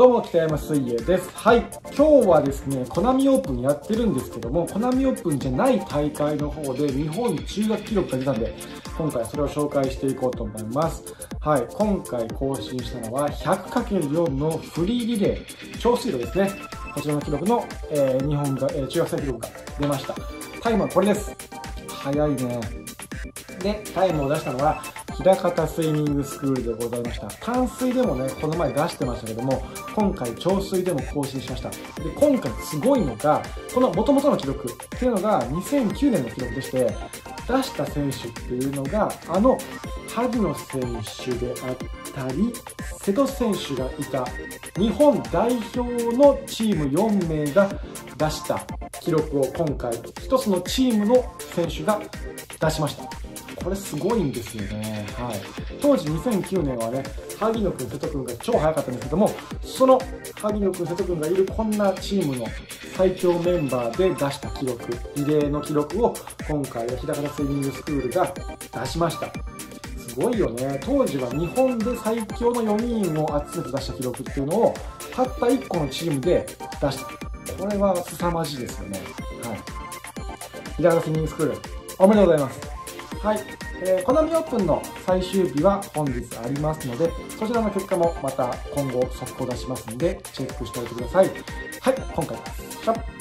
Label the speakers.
Speaker 1: どうも、北山水泳です。はい。今日はですね、コナミオープンやってるんですけども、コナミオープンじゃない大会の方で日本中学記録が出たんで、今回それを紹介していこうと思います。はい。今回更新したのは 100×4 のフリーリレー、超水路ですね。こちらの記録の、えー、日本が、えー、中学生記録が出ました。タイムはこれです。早いね。で、タイムを出したのは、平方スイミングスクールでございました。淡水でもね、この前出してましたけども、今回長水でも更新しました。で、今回すごいのが、この元々の記録っていうのが2009年の記録でして、出した選手っていうのが、あの、萩野選手であったり、瀬戸選手がいた日本代表のチーム4名が出した記録を今回、一つのチームの選手が出しました。これすごいんですよね。はい。当時2009年はね、萩野くん、瀬戸くんが超速かったんですけども、その萩野くん、瀬戸くんがいるこんなチームの最強メンバーで出した記録、リレーの記録を今回は平方スイミングスクールが出しました。すごいよね。当時は日本で最強の4人を集めて出した記録っていうのを、たった1個のチームで出した。これは凄まじいですよね。はい。平方スイミングスクール、おめでとうございます。はい。えー、コナミオープンの最終日は本日ありますので、そちらの結果もまた今後速報出しますので、チェックしておいてください。はい、今回は。